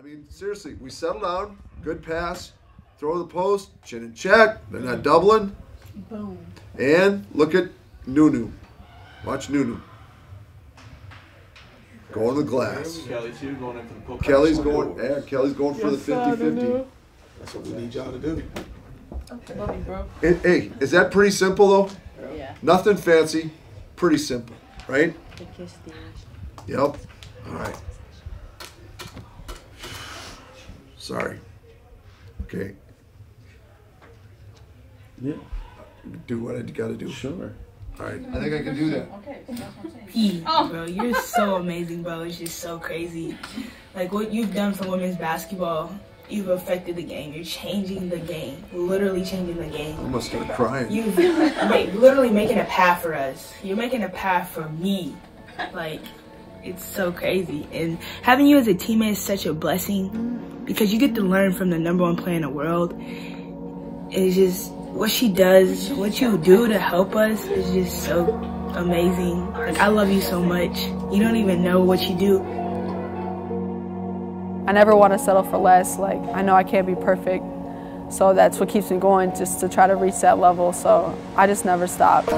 I mean, seriously, we settle down, good pass, throw the post, chin and check. They're not doubling. Boom. And look at Nunu. Watch Nunu. Go on the glass. Kelly too, going in for the poke. Kelly's going. Yeah, Kelly's going for the 50-50. That's what we need y'all to do. Love you, bro. Hey, hey, is that pretty simple though? Yeah. Nothing fancy, pretty simple, right? The kiss stage. Yep. All right. Sorry. Okay. Yeah, Do what I gotta do. sure. All right. I think I can do that. Okay, that's what I'm saying. P, oh. bro, you're so amazing, bro. It's just so crazy. Like what you've done for women's basketball, you've affected the game. You're changing the game, literally changing the game. I game. almost started crying. You've made, literally making a path for us. You're making a path for me. Like it's so crazy, and having you as a teammate is such a blessing because you get to learn from the number one player in the world. It's just what she does, what you do to help us is just so amazing. Like I love you so much. You don't even know what you do. I never want to settle for less. Like, I know I can't be perfect. So that's what keeps me going, just to try to reach that level. So I just never stop.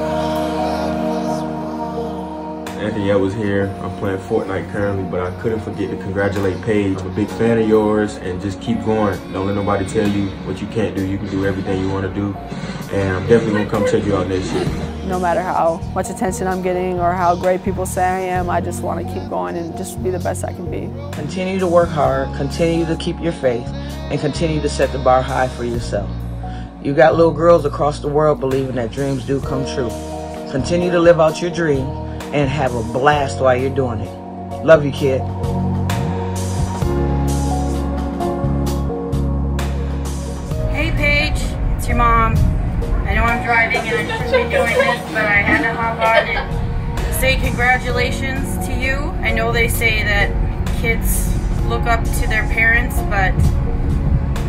Anthony, I was here. I'm playing Fortnite currently, but I couldn't forget to congratulate Paige. I'm a big fan of yours, and just keep going. Don't let nobody tell you what you can't do. You can do everything you want to do, and I'm definitely gonna come check you out next year. No matter how much attention I'm getting or how great people say I am, I just want to keep going and just be the best I can be. Continue to work hard, continue to keep your faith, and continue to set the bar high for yourself. You got little girls across the world believing that dreams do come true. Continue to live out your dream and have a blast while you're doing it. Love you, kid. Hey Paige, it's your mom. I know I'm driving and I shouldn't be doing this, but I had to hop on and say congratulations to you. I know they say that kids look up to their parents, but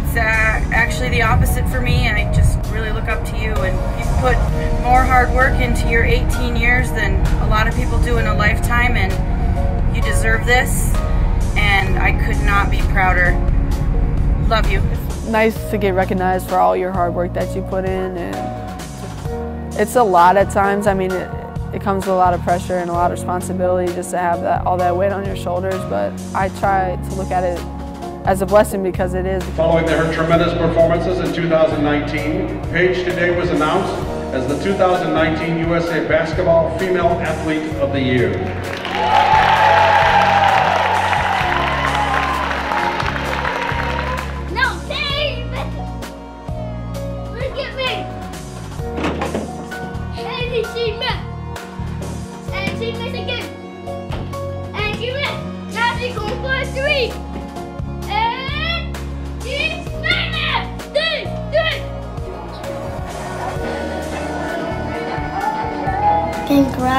it's uh, actually the opposite for me. I just really look up to you and put more hard work into your 18 years than a lot of people do in a lifetime and you deserve this and I could not be prouder. Love you. Nice to get recognized for all your hard work that you put in. And it's a lot at times. I mean, it, it comes with a lot of pressure and a lot of responsibility just to have that all that weight on your shoulders. But I try to look at it as a blessing because it is. Following her tremendous performances in 2019, Paige today was announced as the 2019 USA Basketball Female Athlete of the Year.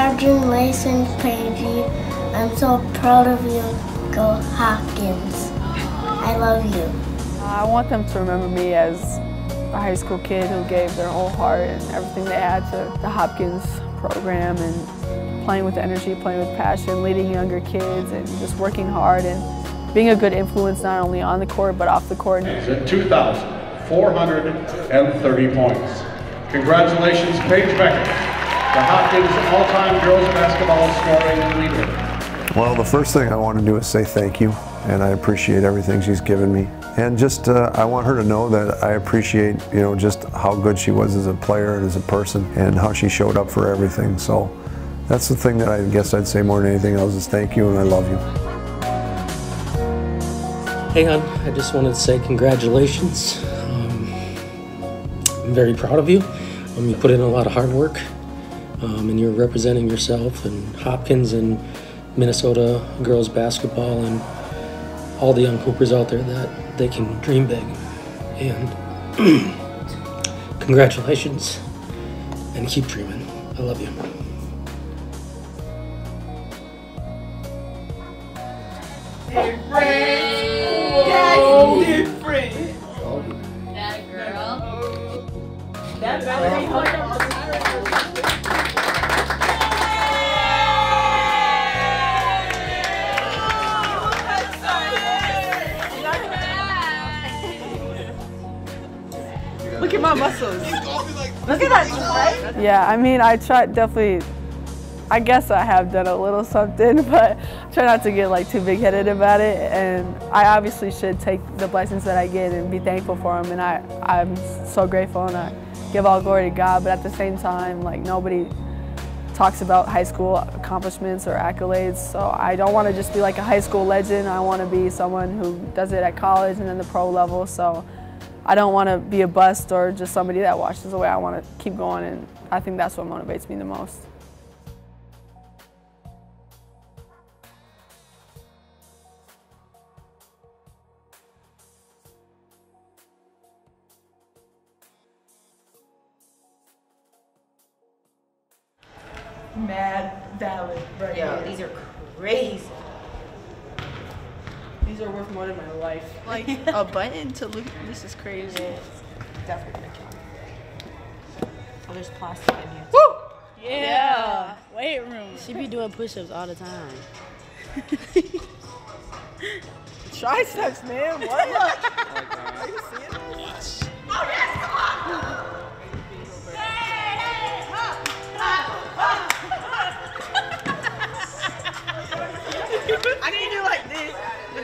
Congratulations, Paige. I'm so proud of you. Go Hopkins. I love you. I want them to remember me as a high school kid who gave their whole heart and everything they had to the Hopkins program and playing with energy, playing with passion, leading younger kids and just working hard and being a good influence not only on the court but off the court. Is at 2,430 points. Congratulations, Paige Becker, the Hopkins all-time girls basketball scoring leader. Well, the first thing I want to do is say thank you, and I appreciate everything she's given me. And just, uh, I want her to know that I appreciate, you know, just how good she was as a player and as a person, and how she showed up for everything. So that's the thing that I guess I'd say more than anything else is thank you and I love you. Hey, hon, I just wanted to say congratulations. Um, I'm very proud of you. Um, you put in a lot of hard work, um, and you're representing yourself and Hopkins and Minnesota girls basketball and all the young Hoopers out there that they can dream big. And congratulations, and keep dreaming. I love you. Look muscles. Look at that. Yeah, I mean, I try definitely. I guess I have done a little something, but try not to get like too big-headed about it. And I obviously should take the blessings that I get and be thankful for them. And I, I'm so grateful, and I give all glory to God. But at the same time, like nobody talks about high school accomplishments or accolades. So I don't want to just be like a high school legend. I want to be someone who does it at college and then the pro level. So I don't want to be a bust or just somebody that washes away. I want to keep going, and I think that's what motivates me the most. Mad valid right Yo, here. these are crazy. These are worth more than my life. Like a button to look. This is crazy. Definitely gonna kill me. Oh, there's plastic in here. Woo! Yeah. Weight room. She be doing push-ups all the time. Triceps, man. What?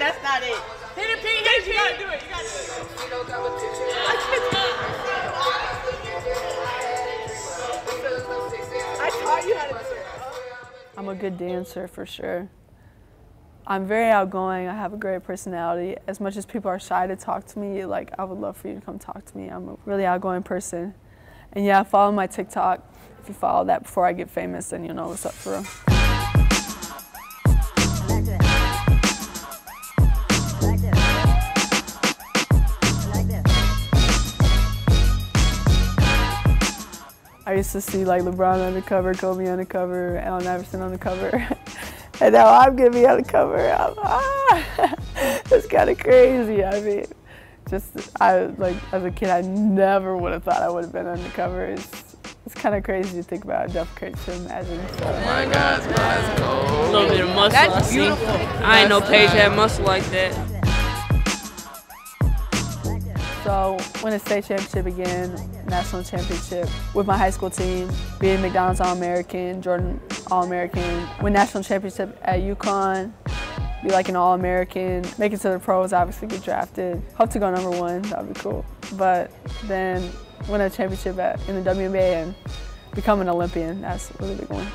that's not it. Hit a pin, hit. You gotta do it. You gotta do it. I taught you how to do it. I'm a good dancer for sure. I'm very outgoing. I have a great personality. As much as people are shy to talk to me, like I would love for you to come talk to me. I'm a really outgoing person. And yeah, follow my TikTok. If you follow that before I get famous, then you'll know what's up for real. I to see like LeBron on the cover, Kobe on the cover, Allen Iverson on the cover, and now I'm gonna be on the cover. I'm, ah, it's kind of crazy. I mean, just I like as a kid, I never would have thought I would have been on the cover. It's it's kind of crazy to think about. Definitely crazy to imagine. Oh my God, let's go. A little bit of muscle. That's I beautiful. I ain't no Paige had muscle like that. So win a state championship again, national championship with my high school team, being McDonald's All-American, Jordan All-American, win national championship at UConn, be like an All-American, make it to the pros, obviously get drafted. Hope to go number one, that'd be cool. But then win a championship at, in the WNBA and become an Olympian, that's a really big one.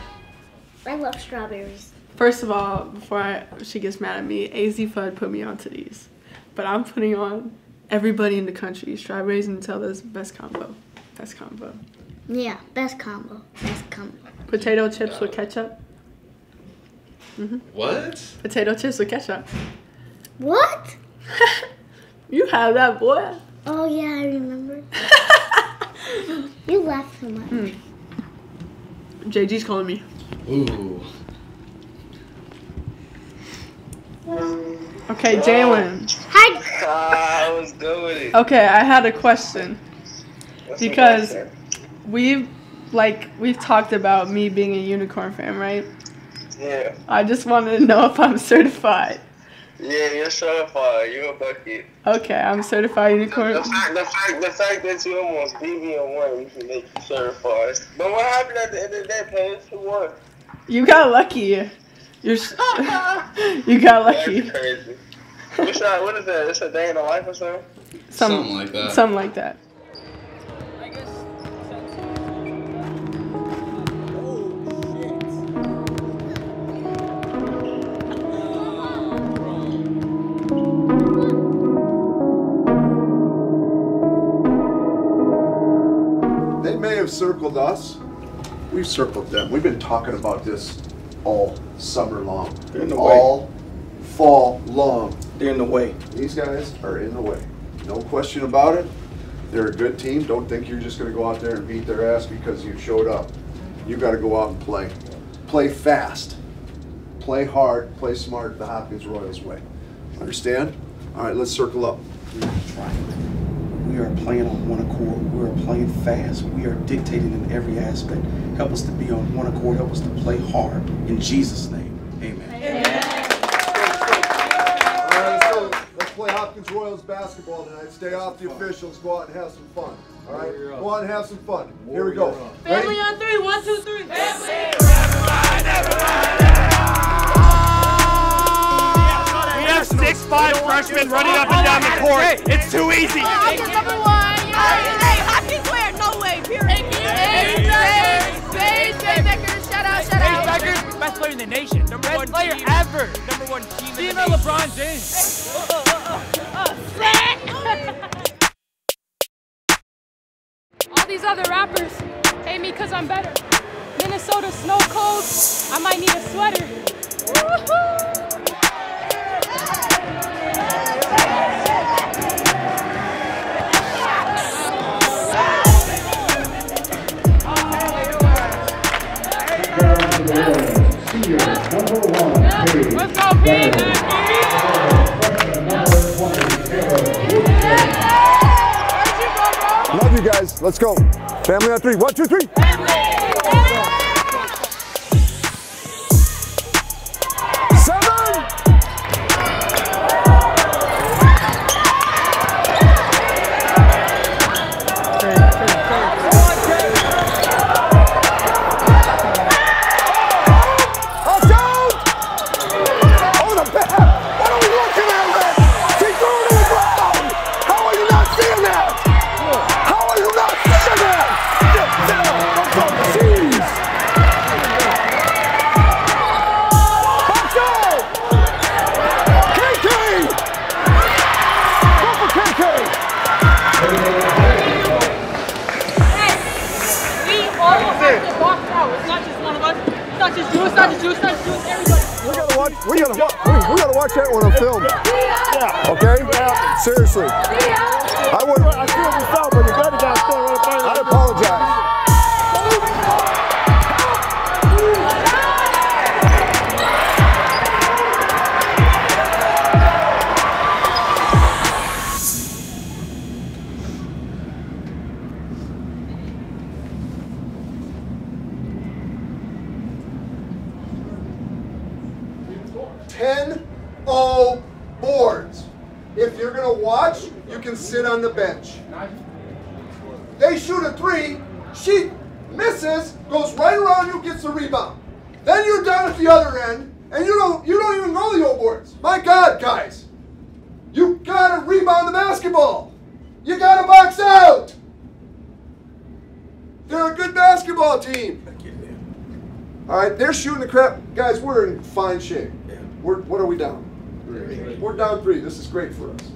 I love strawberries. First of all, before I, she gets mad at me, Azzi Fudd put me onto these. But I'm putting on everybody in the country. Strawberries and Nutella's best combo. Best combo. Yeah, best combo. Best combo. Potato chips with ketchup. hmm What? Potato chips with ketchup. What? You have that, boy. Oh yeah, I remember. you laugh so much. Hmm. JG's calling me. Ooh. Okay, Jalen. Hi. Ah, I was good with it. Okay, I had a question. What's Because question? we've like we've talked about me being a unicorn fan, right? Yeah. I just wanted to know if I'm certified. Yeah, you're certified. You're a bucket. Okay, I'm certified unicorn. The fact, the fact, the fact that you almost beat me in one, you can make you certified. But what happened at the end of the day, Paige? Who won? You got lucky. You're you got lucky. That's crazy. What's that? What is that? It's a day in the life or something? Some- Something like that. Something like that. They may have circled us. We've circled them. We've been talking about this all summer long. They're in the all fall long. They're in the way. These guys are in the way. No question about it. They're a good team. Don't think you're just going to go out there and beat their ass because you showed up. You got to go out and play. Play fast. Play hard. Play smart the Hopkins Royals way. Understand? All right, let's circle up. We are playing on one accord. We are playing fast. We are dictating in every aspect. Help us to be on one accord. Help us to play hard. In Jesus' name, Royals basketball tonight. Stay off the officials. Go out and have some fun. All right? Go out and have some fun. Here we go. Family Ready? on three. One, two, three. We have six, five freshmen running up and down the court. It's too easy. Hopkins number one. Hey, Hopkins where? No way. Period. Paige, Paige Becker. Shout out, shout out. Paige Becker, best player in the nation. Number one player ever. Number one team Female LeBron James. Oh, oh, oh, All these other rappers hate me because I'm better. Minnesota snow cold, I might need a sweater. Woohoo! Let's go, Pete. Let's go. Family on three. One, two, three. Seven. Seriously. Sit on the bench. They shoot a three, she misses, goes right around you, gets the rebound. Then you're down at the other end, and you don't you don't even know the O boards. My God, guys, you gotta rebound the basketball. You gotta box out. They're a good basketball team. All right, they're shooting the crap. Guys, we're in fine shape. We're, what are we down? We're down three. This is great for us.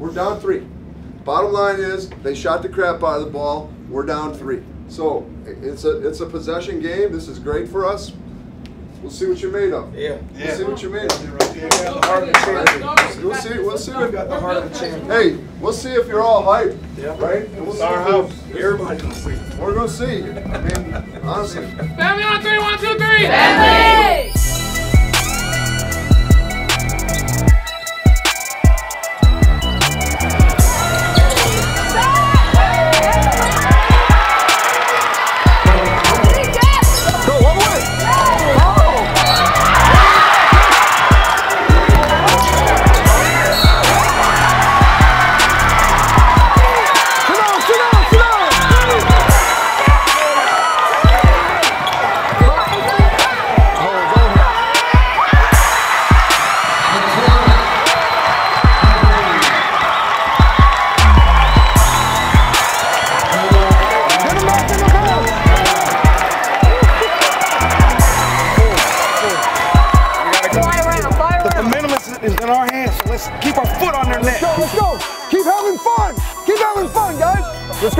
We're down three. Bottom line is, they shot the crap out of the ball. We're down three. So it's a it's a possession game. This is great for us. We'll see what you're made of. Yeah. We'll see what you're made of. the heart of a champion. We'll see. We'll see. If, got the heart of a champion. Hey, we'll see if you're all hyped. Yeah. Right? And we'll It's see our if- house. Everybody gonna see. We're gonna see. I mean, honestly. Family on three. One, two, three. Family.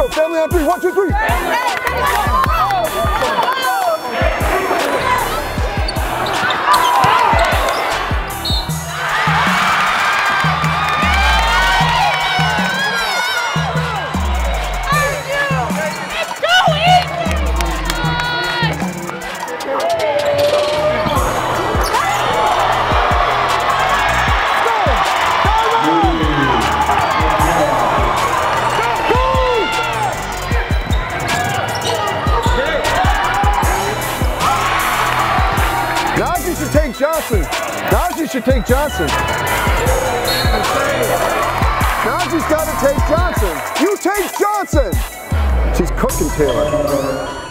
Go. Family on three. One, two, three. should take Johnson. Najee's got to take Johnson. You take Johnson. She's cooking Taylor.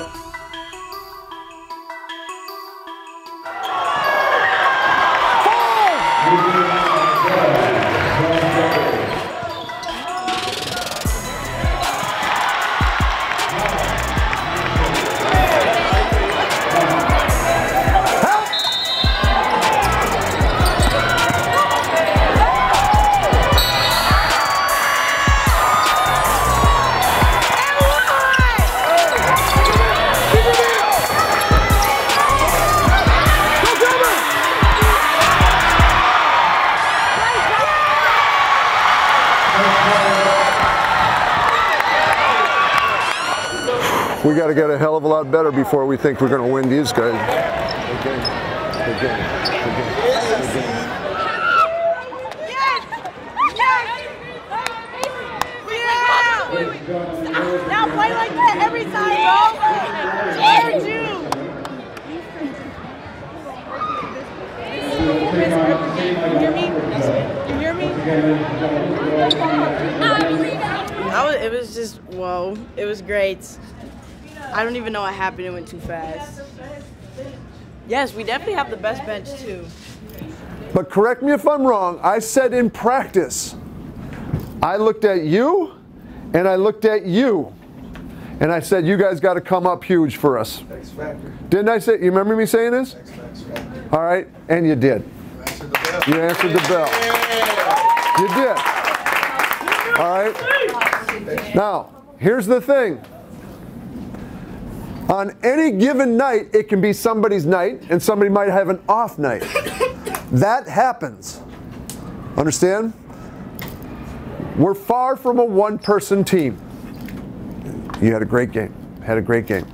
To get a hell of a lot better before we think we're going to win these guys. Good game. Good game. Now play like that every time, bro. Cheers, you. You hear me? You hear me? That was, it was just, whoa. It was great. I don't even know what happened. It went too fast. Yes, we definitely have the best bench, too. But correct me if I'm wrong, I said in practice, I looked at you and I looked at you. And I said, you guys got to come up huge for us. Didn't I say, you remember me saying this? All right, and you did. You answered the bell. You did. All right. Now, here's the thing. On any given night, it can be somebody's night, and somebody might have an off night. that happens. Understand? We're far from a one person team. You had a great game. Had a great game.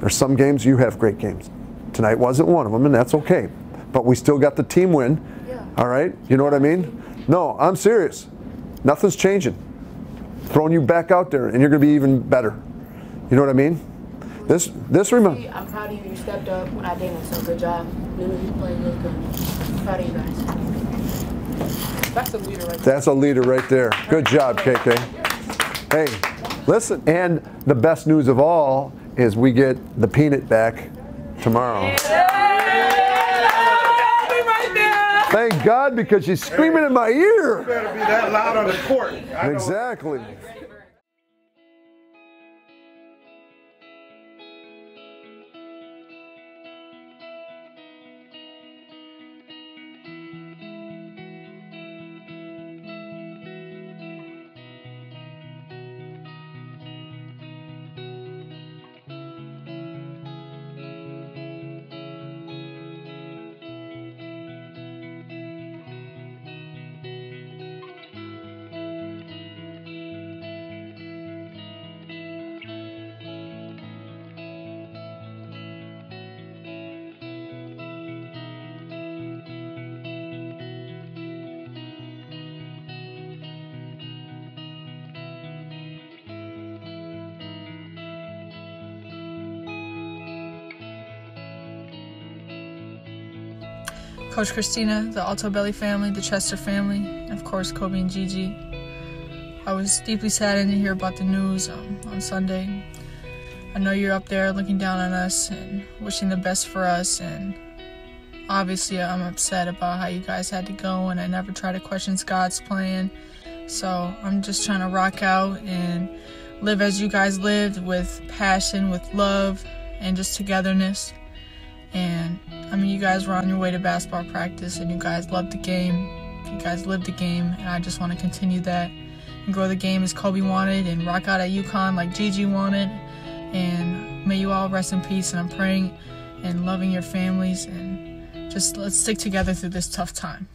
There's some games you have great games. Tonight wasn't one of them, and that's okay. But we still got the team win. Yeah. All right? You know what I mean? No, I'm serious. Nothing's changing. Throwing you back out there, and you're going to be even better. You know what I mean? This, this remember. I'm proud of you. You stepped up when I didn't, so good job. Lulu, you played really good. Proud of you guys. That's a leader right there. That's a leader right there. Good job, KK. Hey, listen, and the best news of all is we get the peanut back tomorrow. Thank God because she's screaming in my ear. better be that loud on the court. Exactly. Coach Christina, the Altobelli family, the Chester family, and of course Kobe and Gigi. I was deeply saddened to hear about the news um, on Sunday. I know you're up there looking down on us and wishing the best for us, and obviously I'm upset about how you guys had to go, and I never try to question God's plan. So I'm just trying to rock out and live as you guys lived with passion, with love, and just togetherness. And I mean, you guys were on your way to basketball practice and you guys loved the game. You guys lived the game, and I just want to continue that and grow the game as Kobe wanted and rock out at UConn like Gigi wanted. And may you all rest in peace. And I'm praying and loving your families and just let's stick together through this tough time.